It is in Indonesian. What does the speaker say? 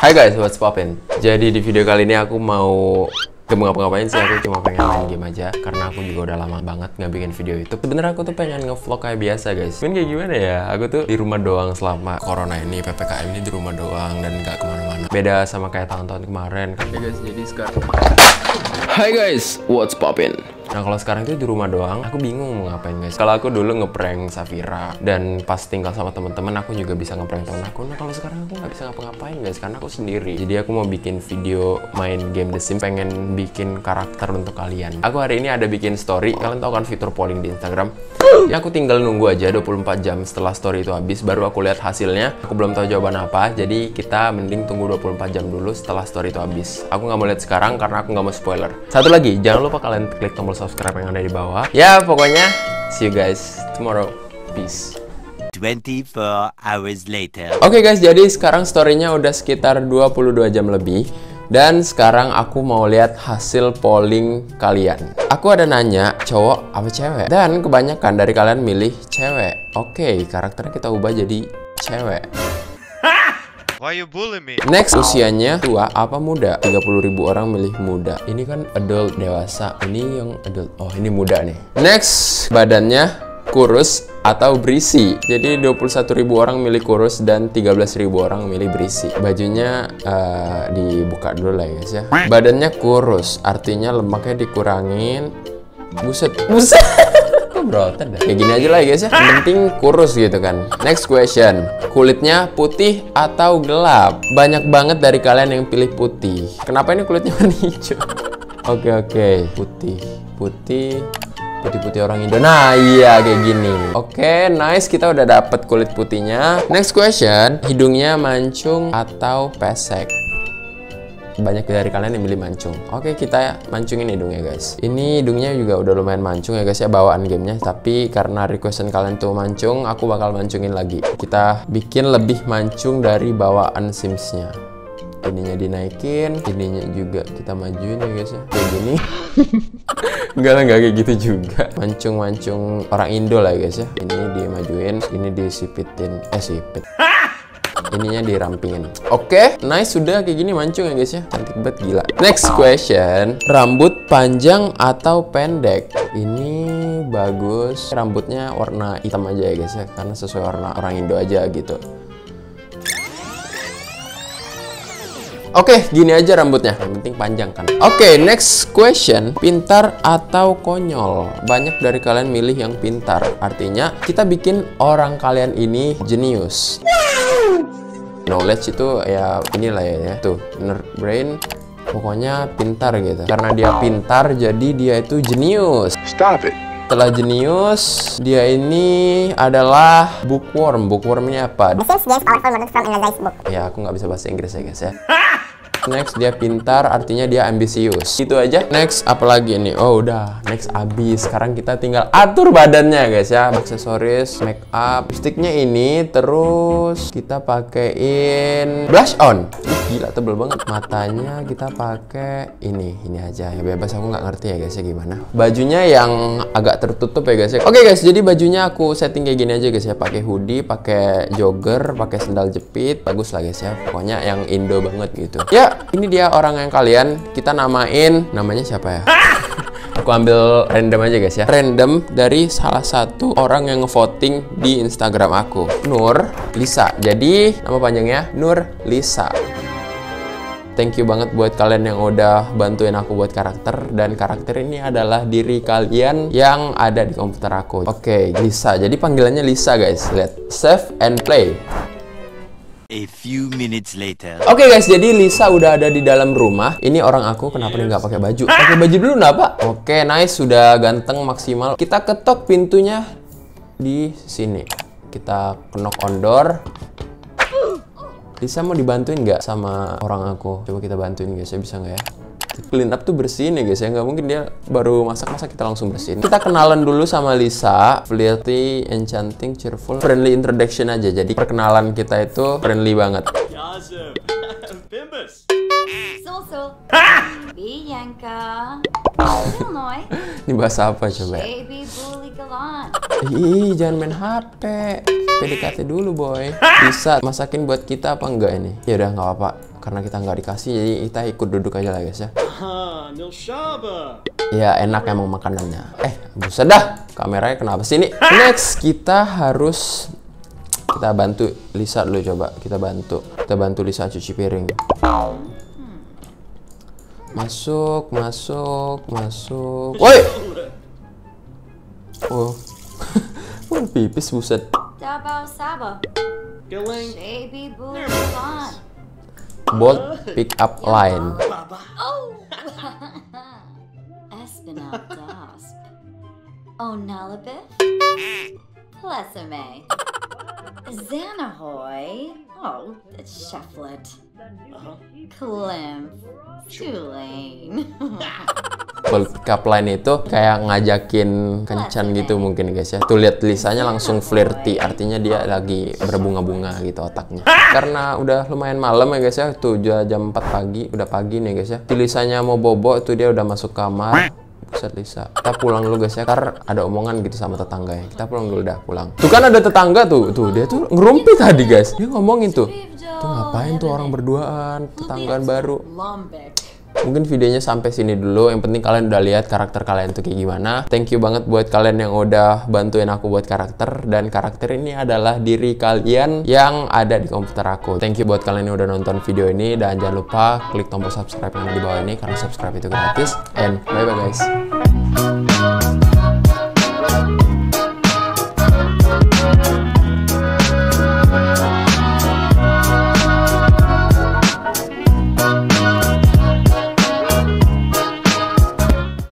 Hai guys, what's poppin? Jadi di video kali ini aku mau Gak ngapa-ngapain sih, aku cuma pengen main game aja Karena aku juga udah lama banget nggak bikin video itu. Sebenernya aku tuh pengen ngevlog kayak biasa guys. Cuman kayak gimana ya, aku tuh di rumah doang selama corona ini PPKM ini di rumah doang dan nggak ke mana-mana. Beda sama kayak tahun-tahun kemarin. Okay guys, jadi sekarang Hai guys, what's poppin? Nah kalau sekarang itu di rumah doang, aku bingung mau ngapain guys. Kalau aku dulu ngeprank Safira dan pas tinggal sama temen-temen aku juga bisa ngeprank temen aku. Nah kalau sekarang aku nggak bisa ngapa-ngapain guys karena aku sendiri. Jadi aku mau bikin video main game The Sims, pengen bikin karakter untuk kalian. Aku hari ini ada bikin story. Kalian tahu kan fitur polling di Instagram? Ya aku tinggal nunggu aja 24 jam setelah story itu habis baru aku lihat hasilnya. Aku belum tahu jawaban apa, jadi kita mending tunggu 24 jam dulu setelah story itu habis. Aku nggak mau lihat sekarang karena aku nggak mau spoiler. Satu lagi, jangan lupa kalian klik tombol subscribe yang ada di bawah. Ya, pokoknya see you guys tomorrow. Peace. 24 hours later. Oke okay guys, jadi sekarang storynya udah sekitar 22 jam lebih. Dan sekarang aku mau lihat hasil polling kalian. Aku ada nanya cowok apa cewek. Dan kebanyakan dari kalian milih cewek. Oke, okay, karakternya kita ubah jadi cewek. Why you bully me? Next, usianya tua apa muda? 30 ribu orang milih muda. Ini kan adult dewasa. Ini yang adult. Oh, ini muda nih. Next, badannya kurus atau berisi. Jadi 21 ribu orang milih kurus dan 13 ribu orang milih berisi. Bajunya uh, dibuka dulu lah ya guys ya. Badannya kurus, artinya lemaknya dikurangin. Buset, buset. Berotot dah? Kayak gini aja lah ya guys ya. Yang penting kurus gitu kan. Next question. Kulitnya putih atau gelap? Banyak banget dari kalian yang pilih putih. Kenapa ini kulitnya warna hijau? Oke oke, putih, putih, putih-putih orang Indo. Nah, iya kayak gini. Oke, nice. Kita udah dapet kulit putihnya. Next question, hidungnya mancung atau pesek? Banyak dari kalian yang milih mancung. Oke, kita mancungin hidungnya guys. Ini hidungnya juga udah lumayan mancung ya guys ya bawaan gamenya. Tapi karena requestan kalian tuh mancung, aku bakal mancungin lagi. Kita bikin lebih mancung dari bawaan Simsnya. Ininya dinaikin, ininya juga kita majuin ya guys ya. Kayak gini. enggak lah, enggak kayak gitu juga. Mancung-mancung orang Indo lah ya guys ya. Ini dimajuin, ini disipitin. Eh, sipit ininya dirampingin. Oke, okay, nice sudah kayak gini mancung ya guys ya. Cantik banget gila. Next question, rambut panjang atau pendek? Ini bagus. Rambutnya warna hitam aja ya guys ya, karena sesuai warna orang Indo aja gitu. Oke, okay, gini aja rambutnya. Yang penting panjang kan. Oke, okay, next question. Pintar atau konyol? Banyak dari kalian milih yang pintar. Artinya, kita bikin orang kalian ini jenius knowledge itu ya inilah ya, ya. tuh nerd brain pokoknya pintar gitu karena dia pintar jadi dia itu jenius stop it setelah jenius dia ini adalah bookworm bookworm ini apa ya aku nggak bisa bahasa Inggris ya guys ya Next dia pintar artinya dia ambisius. Itu aja. Next apalagi nih? Oh udah. Next abis. Sekarang kita tinggal atur badannya guys ya. Aksesoris, make up. Sticknya ini terus kita pakein blush on. Gila tebel banget. Matanya kita pakai ini. Ini aja ya bebas aku nggak ngerti ya guys ya gimana. Bajunya yang agak tertutup ya guys ya. Oke okay, guys, jadi bajunya aku setting kayak gini aja guys ya. Pakai hoodie, pakai jogger, pakai sandal jepit. Bagus lah guys ya. Pokoknya yang Indo banget gitu. Ya ini dia orang yang kalian kita namain namanya siapa ya? Aku ambil random aja guys ya. Random dari salah satu orang yang ngevoting di Instagram aku. Nur Lisa. Jadi nama panjangnya Nur Lisa. Thank you banget buat kalian yang udah bantuin aku buat karakter dan karakter ini adalah diri kalian yang ada di komputer aku. Oke, okay, Lisa. Jadi panggilannya Lisa guys. Lihat, save and play. A few minutes later. Oke okay guys, jadi Lisa udah ada di dalam rumah. Ini orang aku, kenapa dia nggak pakai baju? Pakai baju dulu nggak Oke, okay, nice, sudah ganteng maksimal. Kita ketok pintunya di sini. Kita kenok on door. Lisa mau dibantuin nggak sama orang aku? Coba kita bantuin guys, ya bisa nggak ya? clean up tuh bersihin ya guys ya nggak mungkin dia baru masak-masak kita langsung bersihin kita kenalan dulu sama Lisa flirty enchanting cheerful friendly introduction aja jadi perkenalan kita itu friendly banget So-so. Bianca. Ini bahasa apa coba? Baby bully. Ih, jangan main HP. PDKT dulu, boy. Bisa masakin buat kita apa enggak ini? Ya udah nggak apa-apa. Karena kita nggak dikasih jadi kita ikut duduk aja lah guys ya. Ya enak emang makanannya. Eh buset dah. Kameranya kenapa sih ini? Next kita harus kita bantu Lisa dulu coba. Kita bantu kita bantu Lisa cuci piring. Masuk masuk masuk. Woi. Oh. Pipis buset Dabo Sabo. Gilling. Baby Bully Galant. bolt pick up line Oh! Espinal Dasp. Onalabith. Plesame. Xanahoy. Oh, it's Shefflet. Clem. Tulane. bolt pick up line itu kayak ngajakin kencan gitu mungkin guys ya. Tuh lihat Lisanya langsung flirty. Artinya dia lagi berbunga-bunga gitu otaknya. Karena udah lumayan malam ya guys ya. Tuh udah jam 4 pagi udah pagi nih guys ya. Di Lisanya mau bobo tuh dia udah masuk kamar. Buset Lisa. Kita pulang dulu guys ya. Karena ada omongan gitu sama tetangga ya. Kita pulang dulu dah pulang. Tuh kan ada tetangga tuh. Tuh dia tuh ngerumpi tadi guys. Dia ngomongin tuh. Tuh ngapain tuh orang berduaan tetanggaan baru. Mungkin videonya sampai sini dulu. Yang penting kalian udah lihat karakter kalian tuh kayak gimana. Thank you banget buat kalian yang udah bantuin aku buat karakter dan karakter ini adalah diri kalian yang ada di komputer aku. Thank you buat kalian yang udah nonton video ini dan jangan lupa klik tombol subscribe yang ada di bawah ini karena subscribe itu gratis. And bye bye guys.